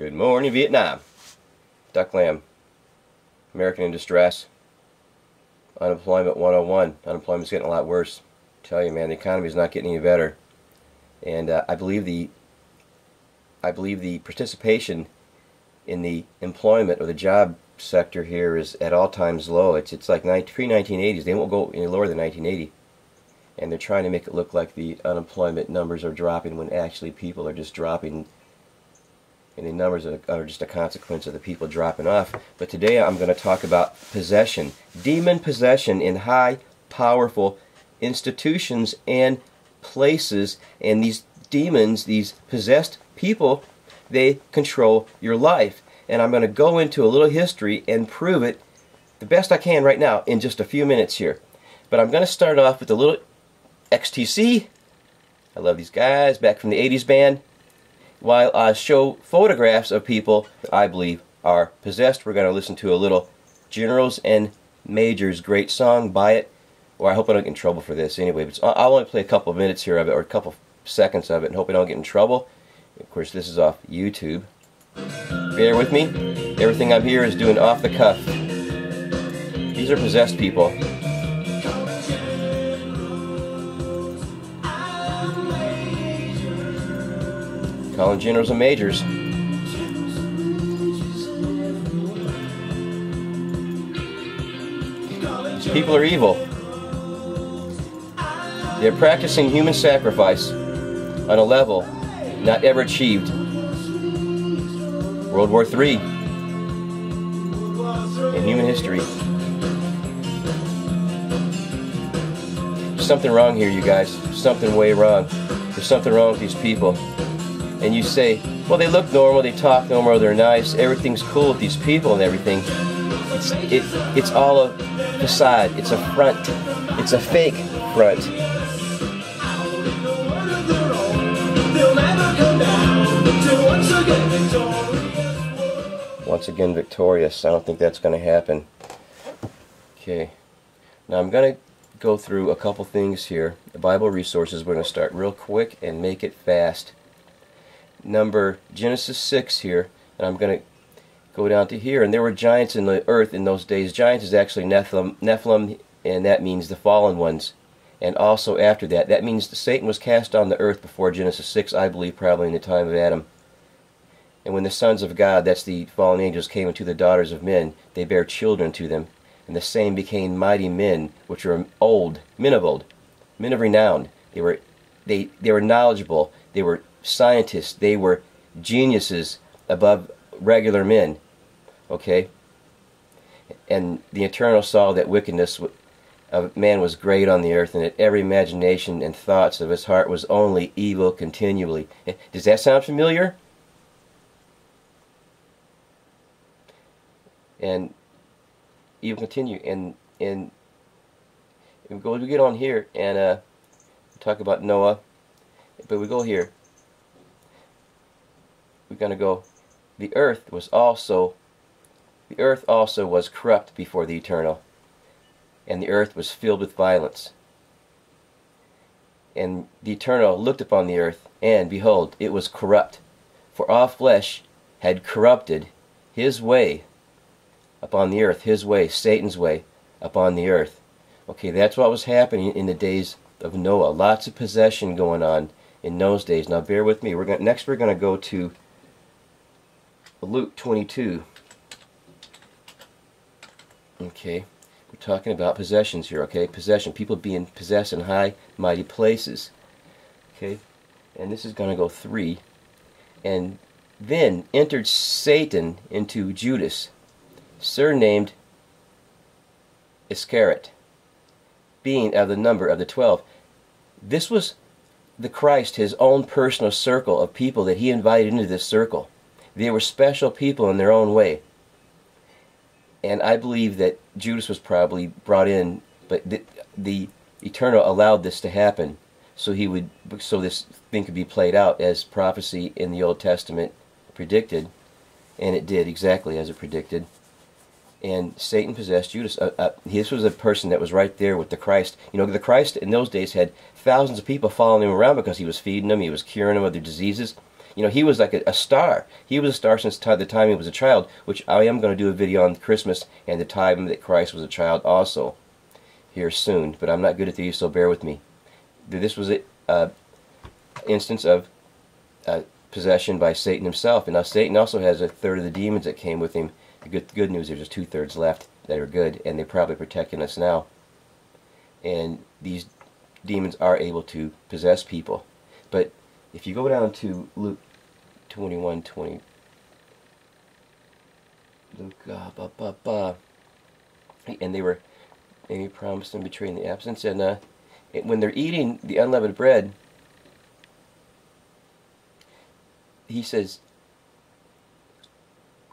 Good morning, Vietnam. Duck Lamb. American in distress. Unemployment 101. Unemployment's getting a lot worse. I tell you, man, the economy is not getting any better. And uh, I believe the I believe the participation in the employment or the job sector here is at all times low. It's it's like pre 1980s. They won't go any lower than 1980, and they're trying to make it look like the unemployment numbers are dropping when actually people are just dropping and the numbers are, are just a consequence of the people dropping off. But today I'm going to talk about possession, demon possession in high, powerful institutions and places. And these demons, these possessed people, they control your life. And I'm going to go into a little history and prove it the best I can right now in just a few minutes here. But I'm going to start off with a little XTC. I love these guys back from the 80s band while I show photographs of people that I believe are possessed. We're going to listen to a little Generals and Majors great song by it. Or I hope I don't get in trouble for this anyway. But I'll only play a couple of minutes here of it, or a couple seconds of it, and hope I don't get in trouble. Of course, this is off YouTube. Bear with me. Everything I'm here is doing off the cuff. These are possessed people. Calling generals and majors. People are evil. They're practicing human sacrifice on a level not ever achieved. World War III in human history. There's something wrong here, you guys. Something way wrong. There's something wrong with these people and you say, well, they look normal, they talk normal, they're nice, everything's cool with these people and everything. It's, it, it's all a facade, it's a front, it's a fake front. Once again victorious. I don't think that's going to happen. Okay. Now I'm going to go through a couple things here. The Bible resources, we're going to start real quick and make it fast number Genesis 6 here, and I'm going to go down to here. And there were giants in the earth in those days. Giants is actually Nephilim, Nephilim and that means the fallen ones. And also after that, that means Satan was cast on the earth before Genesis 6, I believe, probably in the time of Adam. And when the sons of God, that's the fallen angels, came unto the daughters of men, they bare children to them. And the same became mighty men, which were old, men of old, men of renown. They were, they, they were knowledgeable. They were scientists. They were geniuses above regular men. Okay? And the Eternal saw that wickedness of man was great on the earth, and that every imagination and thoughts of his heart was only evil continually. Eh, does that sound familiar? And you continue, and and we go we get on here and uh, talk about Noah, but we go here we're going to go, the earth was also, the earth also was corrupt before the eternal, and the earth was filled with violence. And the eternal looked upon the earth, and behold, it was corrupt, for all flesh had corrupted his way upon the earth, his way, Satan's way upon the earth. Okay, that's what was happening in the days of Noah. Lots of possession going on in those days. Now bear with me. We're going next we're going to go to Luke 22. Okay, we're talking about possessions here, okay? Possession, people being possessed in high, mighty places. Okay, and this is going to go 3. And then entered Satan into Judas, surnamed Iscariot, being of the number of the twelve. This was the Christ, his own personal circle of people that he invited into this circle. They were special people in their own way. And I believe that Judas was probably brought in, but the, the Eternal allowed this to happen so he would so this thing could be played out as prophecy in the Old Testament predicted, and it did exactly as it predicted. And Satan possessed Judas. Uh, uh, this was a person that was right there with the Christ. You know, the Christ in those days had thousands of people following him around because he was feeding them, he was curing them of their diseases. You know, he was like a, a star. He was a star since the time he was a child, which I am going to do a video on Christmas and the time that Christ was a child also here soon. But I'm not good at these, so bear with me. This was an uh, instance of uh, possession by Satan himself. And now Satan also has a third of the demons that came with him. The good, good news, there's just two-thirds left that are good, and they're probably protecting us now. And these demons are able to possess people. But if you go down to Luke 21, 20, Luke, uh, bah, bah, bah, and they were, and he promised them betraying the absence, and uh, when they're eating the unleavened bread, he says,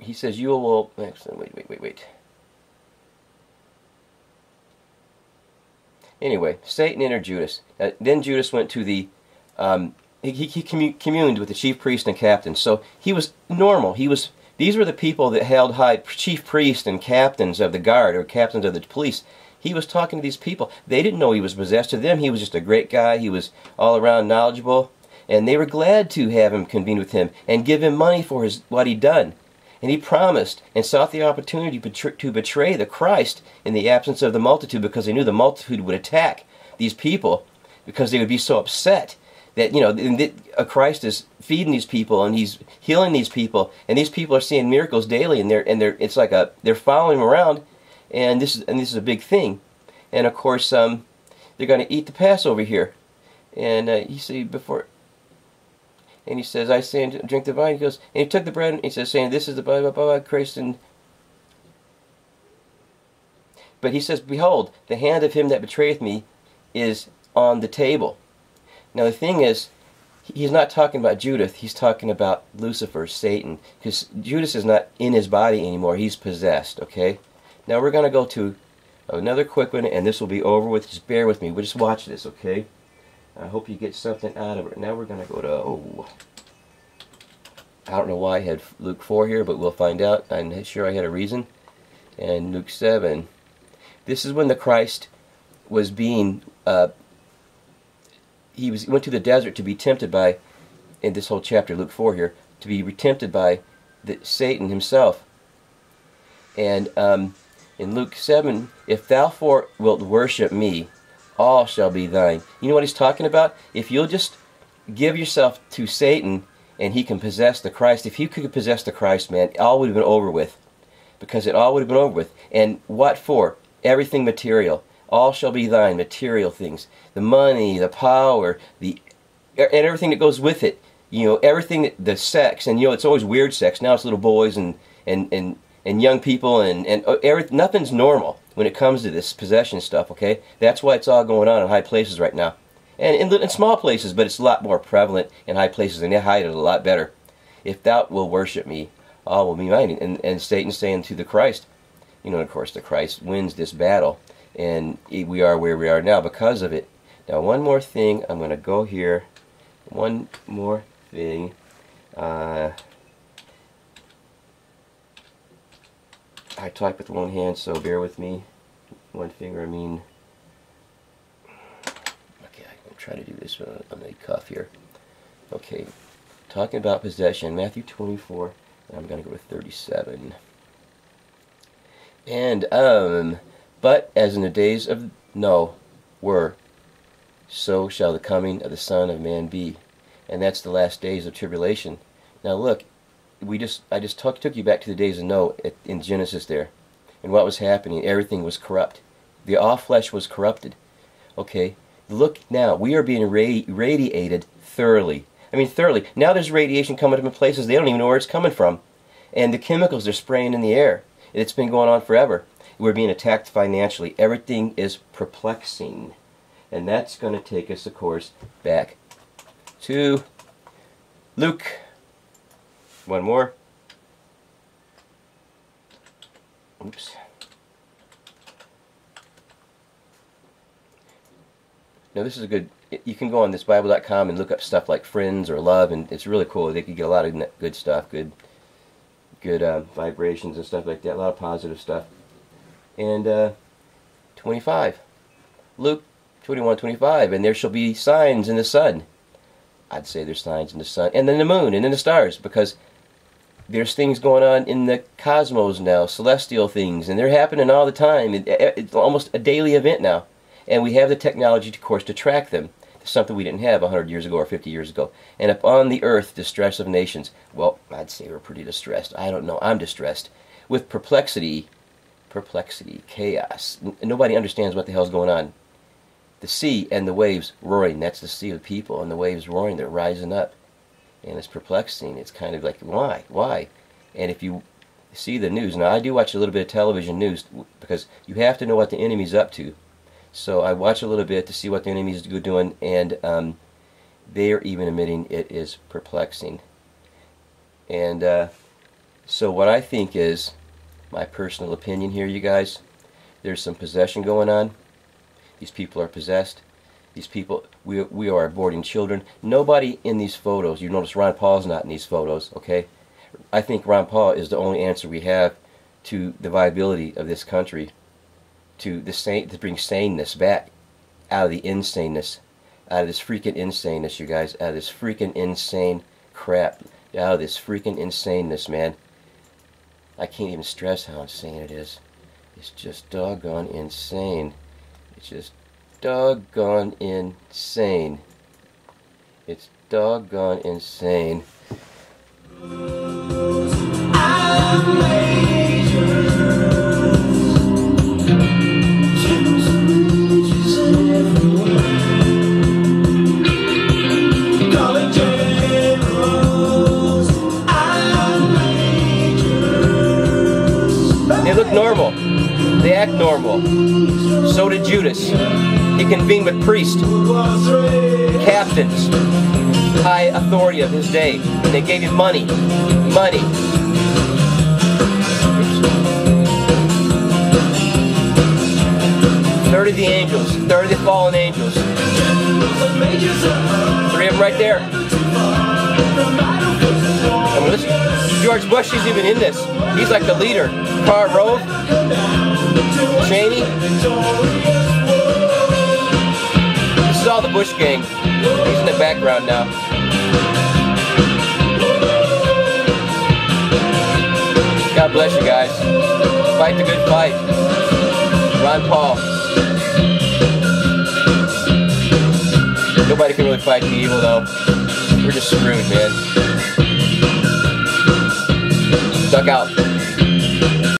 he says, you will, wait, wait, wait, wait. Anyway, Satan entered Judas. Uh, then Judas went to the, um, he, he communed with the chief priest and captains. So he was normal. He was, these were the people that held high, chief priests and captains of the guard or captains of the police. He was talking to these people. They didn't know he was possessed. To them, he was just a great guy. He was all around knowledgeable. And they were glad to have him convene with him and give him money for his what he'd done. And he promised and sought the opportunity to betray the Christ in the absence of the multitude because they knew the multitude would attack these people because they would be so upset that, you know, a Christ is feeding these people and he's healing these people and these people are seeing miracles daily and they're, and they're, it's like a, they're following him around and this is, and this is a big thing. And of course, um, they're going to eat the Passover here. And uh, you see, before, and he says, I say, drink the wine. He goes, and he took the bread, and he says, saying, this is the blah, blah, blah, Christ. And, but he says, behold, the hand of him that betrayeth me is on the table. Now the thing is, he's not talking about Judith, he's talking about Lucifer, Satan, because Judas is not in his body anymore, he's possessed, okay? Now we're going to go to another quick one, and this will be over with, just bear with me, we'll just watch this, okay? I hope you get something out of it. Now we're going to go to, oh, I don't know why I had Luke 4 here, but we'll find out. I'm sure I had a reason. And Luke 7. This is when the Christ was being, uh, he was went to the desert to be tempted by, in this whole chapter, Luke 4 here, to be tempted by the, Satan himself. And um, in Luke 7, if thou for wilt worship me, all shall be thine. You know what he's talking about? If you'll just give yourself to Satan and he can possess the Christ, if he could possess the Christ, man, all would have been over with. Because it all would have been over with. And what for? Everything material. All shall be thine, material things. The money, the power, the and everything that goes with it. You know, everything that, the sex, and you know, it's always weird sex. Now it's little boys and and and and young people and and uh, every, nothing's normal when it comes to this possession stuff. Okay, that's why it's all going on in high places right now, and in, in small places, but it's a lot more prevalent in high places, and they hide it a lot better. If thou will worship me, all will be mine. And and Satan saying to the Christ, you know, of course, the Christ wins this battle, and we are where we are now because of it. Now, one more thing, I'm going to go here. One more thing. Uh, I type with one hand, so bear with me. One finger, I mean. Okay, I'm trying to do this on the cuff here. Okay, talking about possession, Matthew 24, I'm going to go with 37. And, um, but as in the days of Noah were, so shall the coming of the Son of Man be. And that's the last days of tribulation. Now look, we just I just took took you back to the days of Noah in Genesis there, and what was happening. Everything was corrupt. The all flesh was corrupted. Okay, look now. We are being radiated thoroughly. I mean thoroughly. Now there's radiation coming from places they don't even know where it's coming from, and the chemicals they're spraying in the air. It's been going on forever. We're being attacked financially. Everything is perplexing, and that's going to take us, of course, back to Luke one more. Oops. Now this is a good, you can go on this Bible.com and look up stuff like friends or love and it's really cool. They can get a lot of good stuff, good good uh, vibrations and stuff like that, a lot of positive stuff. And uh, 25. Luke 21, 25, and there shall be signs in the sun I'd say there's signs in the sun, and then the moon, and then the stars, because there's things going on in the cosmos now, celestial things, and they're happening all the time. it's almost a daily event now, and we have the technology, of course, to track them. It's Something we didn't have 100 years ago or 50 years ago. And upon the earth, distress of nations. Well, I'd say we're pretty distressed. I don't know. I'm distressed with perplexity, perplexity, chaos. N nobody understands what the hell's going on the sea and the waves roaring. That's the sea of people, and the waves roaring. They're rising up, and it's perplexing. It's kind of like why, why? And if you see the news, now I do watch a little bit of television news because you have to know what the enemy's up to. So I watch a little bit to see what the enemy's doing, and um, they are even admitting it is perplexing. And uh, so what I think is my personal opinion here, you guys. There's some possession going on these people are possessed. These people, we, we are aborting children. Nobody in these photos, you notice Ron Paul's not in these photos, okay? I think Ron Paul is the only answer we have to the viability of this country, to, the sane, to bring saneness back out of the insaneness, out of this freaking insaneness, you guys, out of this freaking insane crap, out of this freaking insaneness, man. I can't even stress how insane it is. It's just doggone insane. It's just doggone insane. It's doggone insane. Convened with priests, captains, high authority of his day. And they gave him money. Money. Thirty of the angels, thirty of the fallen angels. Three of them right there. And listen, George Bush is even in this. He's like the leader. Karl Rove, Cheney. All the Bush gang. He's in the background now. God bless you guys. Fight the good fight. Ron Paul. Nobody can really fight the evil though. We're just screwed, man. Duck out.